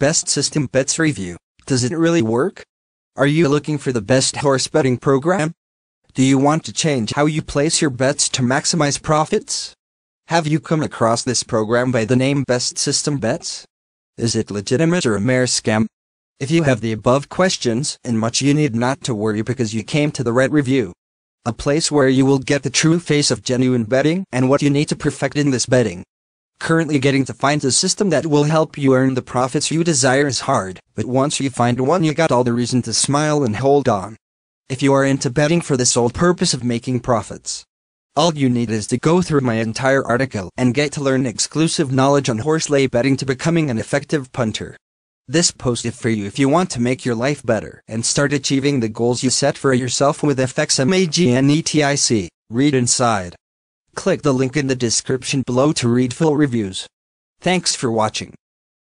Best System Bets Review. Does it really work? Are you looking for the best horse betting program? Do you want to change how you place your bets to maximize profits? Have you come across this program by the name Best System Bets? Is it legitimate or a mere scam? If you have the above questions and much you need not to worry because you came to the right review. A place where you will get the true face of genuine betting and what you need to perfect in this betting. Currently getting to find a system that will help you earn the profits you desire is hard, but once you find one you got all the reason to smile and hold on. If you are into betting for the sole purpose of making profits, all you need is to go through my entire article and get to learn exclusive knowledge on horselay betting to becoming an effective punter. This post is for you if you want to make your life better and start achieving the goals you set for yourself with FXMAGNETIC. Read inside. Click the link in the description below to read full reviews. Thanks for watching.